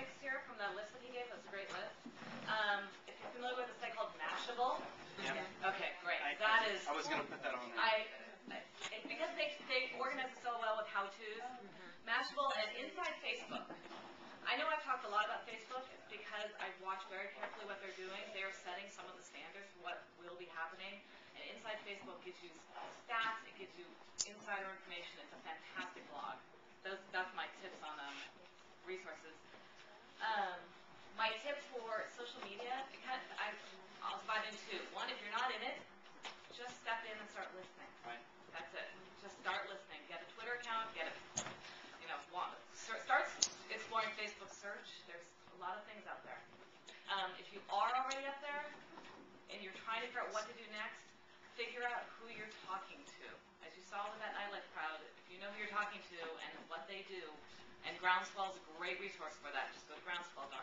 topics here from the list that he gave, that's a great list. Um, if you're familiar with a site called Mashable, Yeah. okay, great, I- that is. I was gonna put that on there. I, I- it, because they, they organize it so well with how-tos, Mashable and Inside Facebook. I know I've talked a lot about Facebook, it's because I watch very carefully what they're doing. They are setting some of the standards for what will be happening. And Inside Facebook gives you stats, it gives you insider information, it's a fantastic blog. Those, that's my tips on, um, resources. Um, my tip for social media, it kind of, I, I'll divide in two. One, if you're not in it, just step in and start listening. Right. That's it. Just start listening. Get a Twitter account. Get a, you know, wa- start start exploring Facebook search. There's a lot of things out there. Um, if you are already up there and you're trying to figure out what to do next, figure out who you're talking to. As you saw with that nightlife crowd, if you know who you're talking to and what they do, Groundswell is a great resource for that. Just go to groundswell.com,